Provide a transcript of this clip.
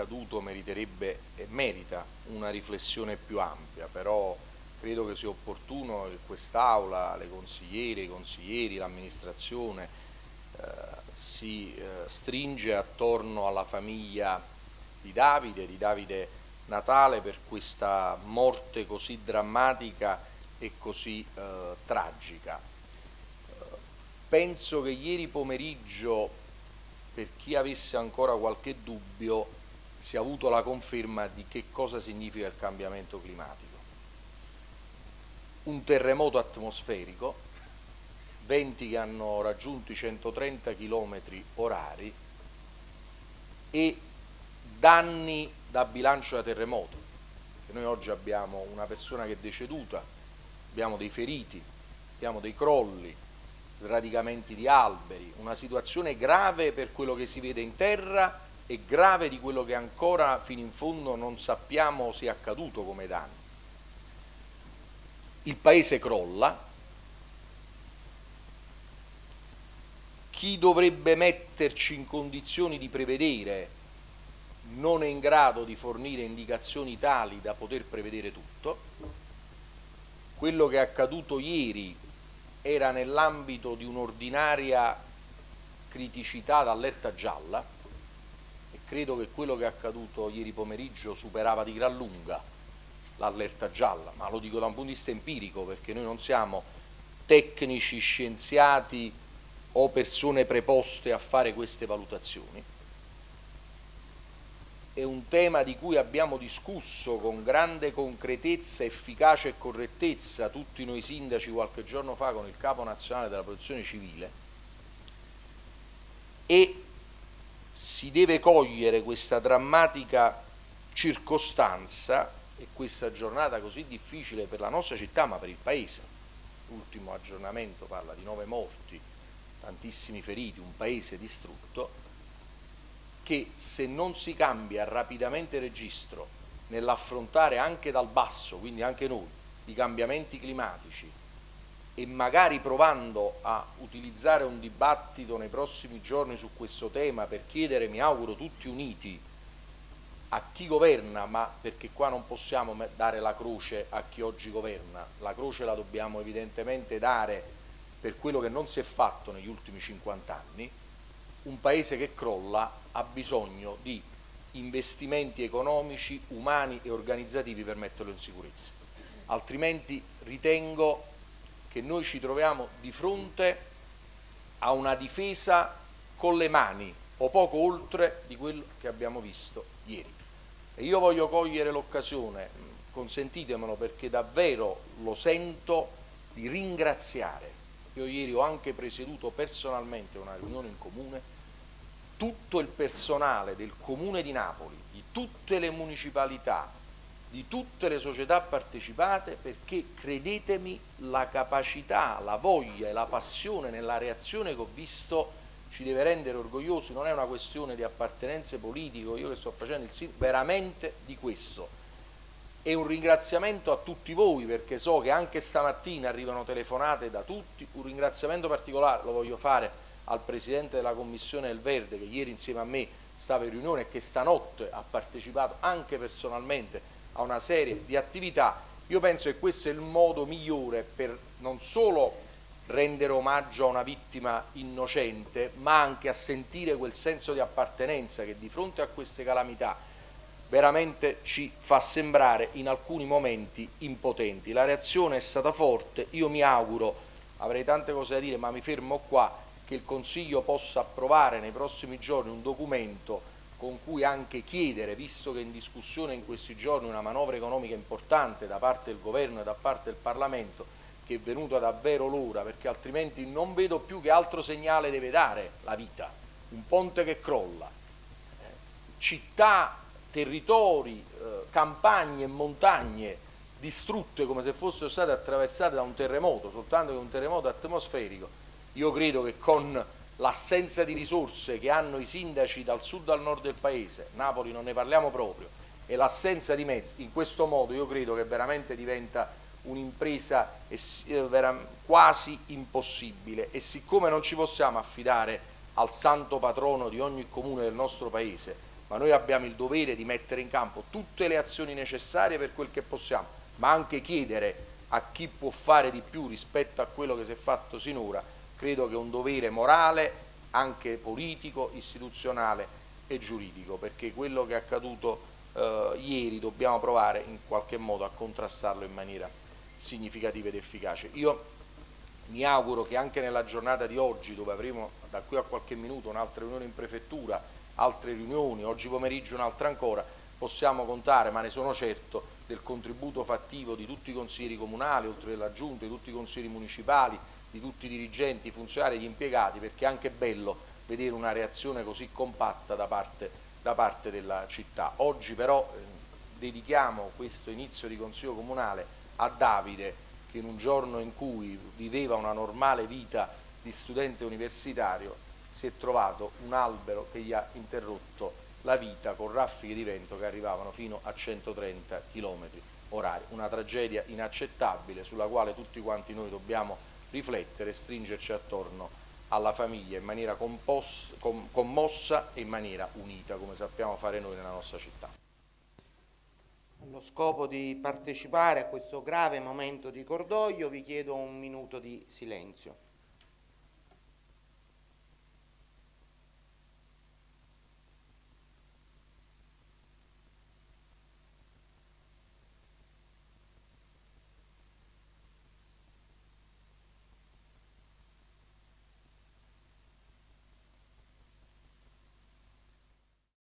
accaduto meriterebbe e merita una riflessione più ampia, però credo che sia opportuno che quest'Aula, le consigliere, i consiglieri, l'amministrazione eh, si eh, stringe attorno alla famiglia di Davide, di Davide Natale per questa morte così drammatica e così eh, tragica. Penso che ieri pomeriggio, per chi avesse ancora qualche dubbio, si è avuto la conferma di che cosa significa il cambiamento climatico. Un terremoto atmosferico, venti che hanno raggiunto i 130 km orari e danni da bilancio da terremoto. Noi oggi abbiamo una persona che è deceduta, abbiamo dei feriti, abbiamo dei crolli, sradicamenti di alberi, una situazione grave per quello che si vede in terra e grave di quello che ancora fino in fondo non sappiamo è accaduto come danni. Il paese crolla, chi dovrebbe metterci in condizioni di prevedere non è in grado di fornire indicazioni tali da poter prevedere tutto, quello che è accaduto ieri era nell'ambito di un'ordinaria criticità d'allerta gialla credo che quello che è accaduto ieri pomeriggio superava di gran lunga l'allerta gialla, ma lo dico da un punto di vista empirico perché noi non siamo tecnici, scienziati o persone preposte a fare queste valutazioni. È un tema di cui abbiamo discusso con grande concretezza, efficacia e correttezza tutti noi sindaci qualche giorno fa con il capo nazionale della protezione civile e si deve cogliere questa drammatica circostanza e questa giornata così difficile per la nostra città ma per il Paese. L'ultimo aggiornamento parla di nove morti, tantissimi feriti, un Paese distrutto che se non si cambia rapidamente registro nell'affrontare anche dal basso, quindi anche noi, i cambiamenti climatici e magari provando a utilizzare un dibattito nei prossimi giorni su questo tema per chiedere, mi auguro, tutti uniti a chi governa, ma perché qua non possiamo dare la croce a chi oggi governa, la croce la dobbiamo evidentemente dare per quello che non si è fatto negli ultimi 50 anni, un paese che crolla ha bisogno di investimenti economici, umani e organizzativi per metterlo in sicurezza. Altrimenti ritengo che noi ci troviamo di fronte a una difesa con le mani o poco oltre di quello che abbiamo visto ieri. E io voglio cogliere l'occasione, consentitemelo perché davvero lo sento, di ringraziare. Io ieri ho anche presieduto personalmente una riunione in comune tutto il personale del Comune di Napoli, di tutte le municipalità, di tutte le società partecipate perché credetemi la capacità, la voglia e la passione nella reazione che ho visto ci deve rendere orgogliosi, non è una questione di appartenenze politiche, io che sto facendo il sindaco, veramente di questo. E un ringraziamento a tutti voi perché so che anche stamattina arrivano telefonate da tutti, un ringraziamento particolare lo voglio fare al Presidente della Commissione del Verde che ieri insieme a me stava in riunione e che stanotte ha partecipato anche personalmente a una serie di attività, io penso che questo è il modo migliore per non solo rendere omaggio a una vittima innocente, ma anche a sentire quel senso di appartenenza che di fronte a queste calamità veramente ci fa sembrare in alcuni momenti impotenti. La reazione è stata forte, io mi auguro, avrei tante cose da dire ma mi fermo qua, che il Consiglio possa approvare nei prossimi giorni un documento con cui anche chiedere, visto che è in discussione in questi giorni una manovra economica importante da parte del Governo e da parte del Parlamento, che è venuta davvero l'ora, perché altrimenti non vedo più che altro segnale deve dare la vita. Un ponte che crolla, città, territori, eh, campagne e montagne distrutte come se fossero state attraversate da un terremoto, soltanto che un terremoto atmosferico, io credo che con l'assenza di risorse che hanno i sindaci dal sud al nord del paese, Napoli non ne parliamo proprio, e l'assenza di mezzi, in questo modo io credo che veramente diventa un'impresa eh, quasi impossibile. E siccome non ci possiamo affidare al santo patrono di ogni comune del nostro paese, ma noi abbiamo il dovere di mettere in campo tutte le azioni necessarie per quel che possiamo, ma anche chiedere a chi può fare di più rispetto a quello che si è fatto sinora, credo che è un dovere morale, anche politico, istituzionale e giuridico, perché quello che è accaduto eh, ieri dobbiamo provare in qualche modo a contrastarlo in maniera significativa ed efficace. Io mi auguro che anche nella giornata di oggi, dove avremo da qui a qualche minuto un'altra riunione in prefettura, altre riunioni, oggi pomeriggio un'altra ancora, possiamo contare, ma ne sono certo, del contributo fattivo di tutti i consiglieri comunali, oltre alla Giunta, di tutti i consiglieri municipali, di tutti i dirigenti, i funzionari e gli impiegati, perché è anche bello vedere una reazione così compatta da parte, da parte della città. Oggi però eh, dedichiamo questo inizio di Consiglio Comunale a Davide, che in un giorno in cui viveva una normale vita di studente universitario si è trovato un albero che gli ha interrotto la vita con raffiche di vento che arrivavano fino a 130 km orari. Una tragedia inaccettabile sulla quale tutti quanti noi dobbiamo riflettere e stringerci attorno alla famiglia in maniera commossa e in maniera unita, come sappiamo fare noi nella nostra città. Allo scopo di partecipare a questo grave momento di cordoglio vi chiedo un minuto di silenzio.